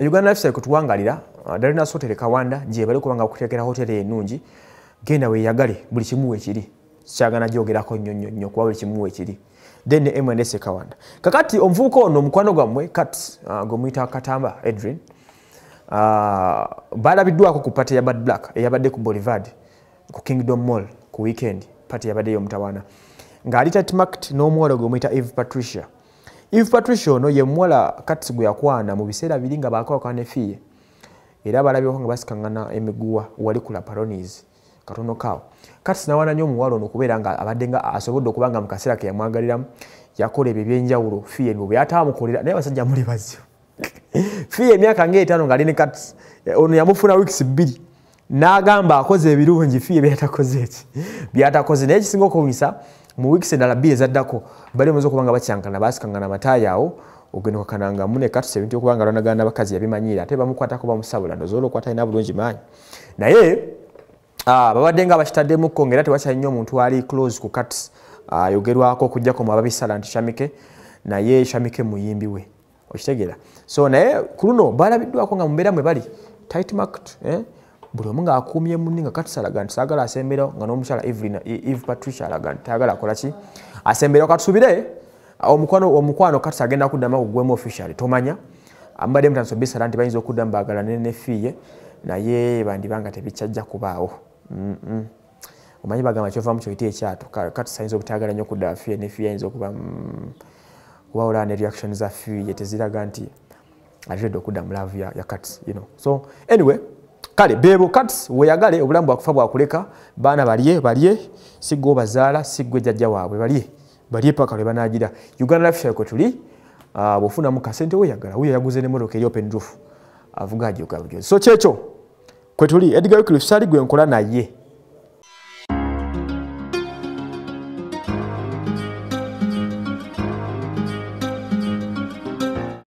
uganda lifestyle kutuwangalira uh, dalina sotere kawanda gye bali kubanga kuteekera hoteri enungi genda weeyagale buli kimu wekiri kyagana gyogerako nnyo nnyo nnyo kuba buli kimu wekiri then ne mns kawanda. Kakati omuvubuka ono omukwano gwammwe kat uh, gwemuyita katamba edrin uh, balabiddwako ku pate ya bad black eyabadde ku bolivard ku kingdom mall ku weekend pate yabadde yomutawaana ng'ali tatmarkt n'omuwala gwemuyita eve patricia eve patricia ono ye muwala kati gwe yakwana mu biseera biri nga bakawaka nefiye era balabyeko nga basikaŋŋana emiguwa wali ku laparonis katono kaawo. Kati sinawana nnyo omuwala ono okubeera nga abadde nga asobodde okuba nga mu kaseera ke yamwagaliramu yakola ebyo ebyenjawulo. Fiye nibwe byatamukolera naye basajja muli bazio fiye emyaka ngaetaano ng'ali ne kati ono yamufuna wiikisi bbiri n'agamba akoze ebirungi fiye byatakoze eki? Byatakoze naye ekisinga okuwunyisa mu wiikisi endala bbiri ezaddako bali omaze okuba nga bakyankana basikangana amataayi awo ogenda okakanangamu ne katusa ebintu okuba nga lwanagana n'abakazi yabimanyiira ate bamukwatako bamusabula ndozola okwata alina bulungi maanyi. Naye ah, babadde nga bakitaddemukko ngaera tewakyali nnyo omuntu ali close ku kats ayogerwako okugjako mu ababisala nti shamike naye shamike muyimbi we okitegeera. So naye ku luno balabiddwako nga mubeera mwe bali tight market eh? Buli omu ngaakuumye munni nga katusa alaga nti saagala asemberawo nga n'omukyala eve patricia alaga nti tayagala akola ki? Asemberawo katusubire omukwano omukwano katusa agenda kuddamu akugwemu official tomanya ambadde mutanso bisala nti bayinza okuddamu baagala nenefiiye naye bandibanga tebikyajja kubaawo. Omanyi bagamba kyovamu kyoyita ekyato. Ka- katusa ayinza obutayagala nnyo okudda fiye nefiiye ayinza okuba mm, kubawulaa ne reaction za fiiye teziraga nti atiredde okudda mu laavu ya, cuts, you know. so anyway kale bebo cuts weyagale obulamu bwakufa bwakuleka baana balye balye sigwe obazaala sigwe jjajja waabwe balye balye paka lwe banagira uganda lifestyle kwe tuli uh, bwofunamu kasente weyagala wuyo yaguze nemotoka eri open roof. Avuga ajoga bujozi so kyekyo kwe tuli edgar wikilifu sali gwe nkola naye